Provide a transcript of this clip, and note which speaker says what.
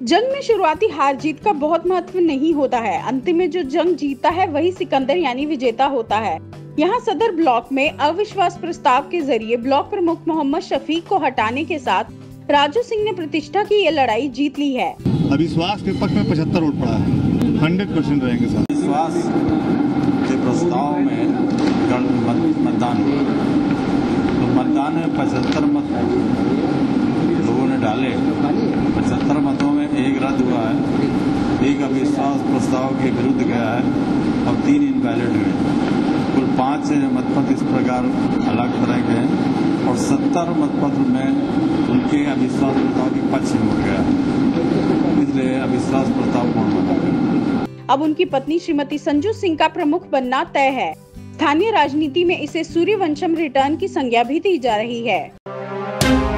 Speaker 1: जंग में शुरुआती हार जीत का बहुत महत्व नहीं होता है। अंतिम में जो जंग जीतता है वही सिकंदर यानी विजेता होता है। यहाँ सदर ब्लॉक में अविश्वास प्रस्ताव के ज़रिए ब्लॉक प्रमुख मोहम्मद शफीक को हटाने के साथ राजू सिंह ने प्रतिष्ठा की ये लड़ाई जीत ली है।
Speaker 2: अविश्वास के पक्ष में पचहत्तर वोट पड़ा है। हंड्रेड परसेंट रहेंगे सर
Speaker 3: विश्वास के प्रस्ताव में गण मत, मतदान तो मतदान में पचहत्तर मत लोगों ने डाले। पचहत्तर मतों में एक रद्द हुआ है। एक अविश्वास प्रस्ताव के विरुद्ध गया है। और तीन इनवैलिड हुए कुल पाँच मतपत्र इस प्रकार अलग तरह के हैं और सत्तर मतपत्र में उनके अविश्वास प्रस्ताव के पक्ष में उठ गया इसलिए अविश्वास प्रस्ताव पूर्ण बना
Speaker 1: अब उनकी पत्नी श्रीमती संजू सिंह का प्रमुख बनना तय है। स्थानीय राजनीति में इसे सूर्यवंशम रिटर्न की संज्ञा भी दी जा रही है।